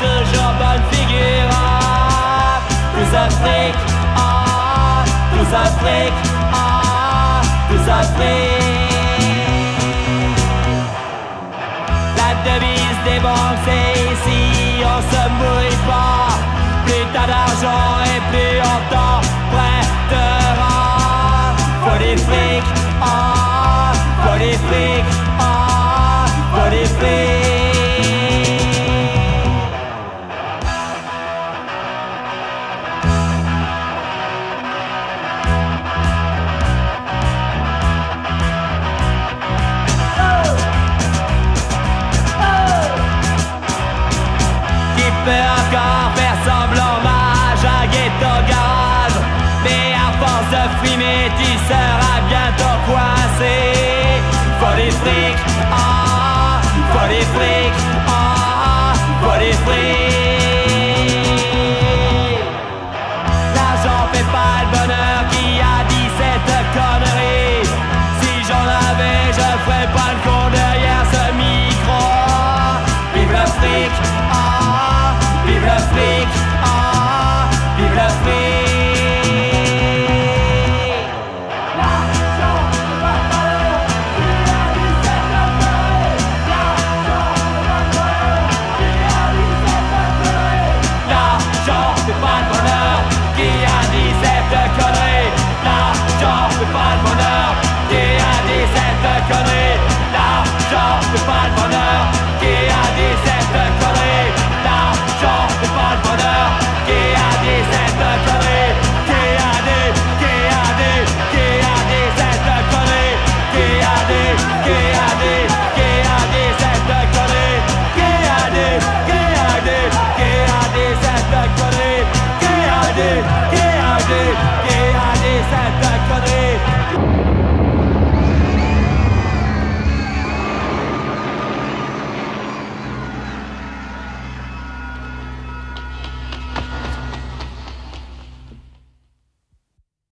de Jean-Paul Figuera. Plus Afrique, ah, plus Afrique, ah, plus Afrique. La devise des banques, c'est ici, on se mouille pas. Plus t'as d'argent et plus on t'en prêtera. Pour des flics, ah, pour des flics, ah, pour. Coincé Faut des frics, ah, faut des frics, ah, faut des L'argent fait pas le bonheur qui a dit cette connerie Si j'en avais je ferais pas le con derrière ce micro. Vive le fric, yeah I did, yeah.